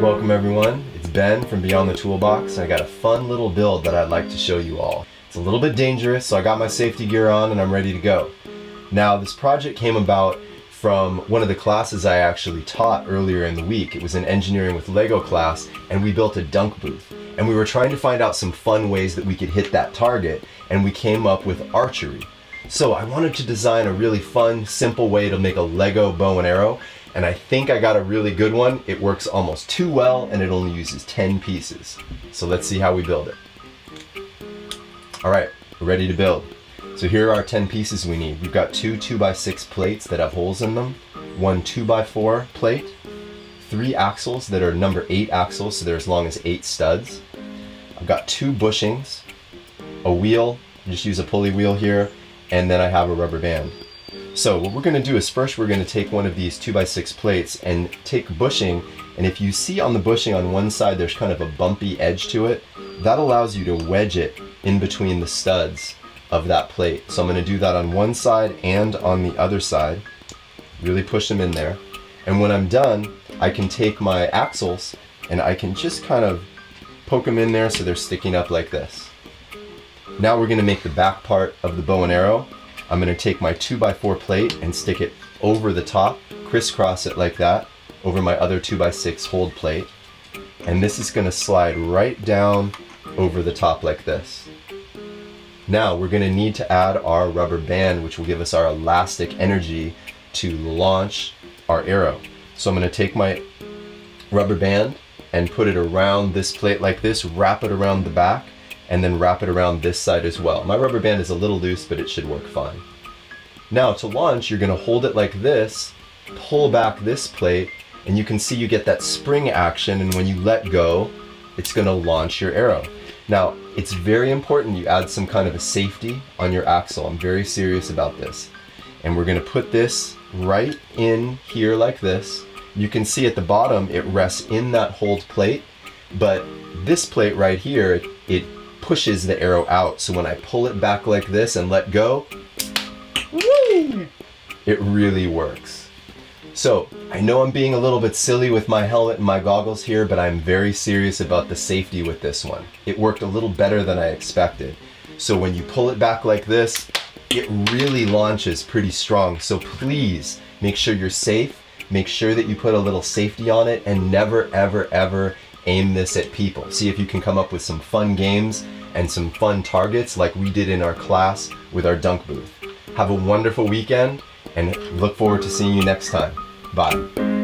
Welcome everyone, it's Ben from Beyond the Toolbox and I got a fun little build that I'd like to show you all. It's a little bit dangerous so I got my safety gear on and I'm ready to go. Now this project came about from one of the classes I actually taught earlier in the week. It was an engineering with Lego class and we built a dunk booth. And we were trying to find out some fun ways that we could hit that target and we came up with archery. So I wanted to design a really fun, simple way to make a Lego bow and arrow and I think I got a really good one. It works almost too well and it only uses 10 pieces. So let's see how we build it. All right, we're ready to build. So here are our 10 pieces we need. We've got two 2x6 plates that have holes in them, one 2x4 plate, three axles that are number 8 axles, so they're as long as 8 studs. I've got two bushings, a wheel, just use a pulley wheel here, and then I have a rubber band. So what we're going to do is first we're going to take one of these two by six plates and take bushing and if you see on the bushing on one side there's kind of a bumpy edge to it, that allows you to wedge it in between the studs of that plate. So I'm going to do that on one side and on the other side. Really push them in there. And when I'm done, I can take my axles and I can just kind of poke them in there so they're sticking up like this. Now we're going to make the back part of the bow and arrow I'm gonna take my 2x4 plate and stick it over the top, crisscross it like that, over my other 2x6 hold plate. And this is gonna slide right down over the top like this. Now we're gonna need to add our rubber band, which will give us our elastic energy to launch our arrow. So I'm gonna take my rubber band and put it around this plate like this, wrap it around the back, and then wrap it around this side as well. My rubber band is a little loose, but it should work fine. Now to launch, you're gonna hold it like this, pull back this plate, and you can see you get that spring action, and when you let go, it's gonna launch your arrow. Now, it's very important you add some kind of a safety on your axle. I'm very serious about this. And we're gonna put this right in here like this. You can see at the bottom, it rests in that hold plate, but this plate right here, it, it pushes the arrow out. So when I pull it back like this and let go, it really works. So I know I'm being a little bit silly with my helmet and my goggles here, but I'm very serious about the safety with this one. It worked a little better than I expected. So when you pull it back like this, it really launches pretty strong. So please make sure you're safe. Make sure that you put a little safety on it and never, ever, ever aim this at people. See if you can come up with some fun games and some fun targets like we did in our class with our dunk booth. Have a wonderful weekend and look forward to seeing you next time. Bye.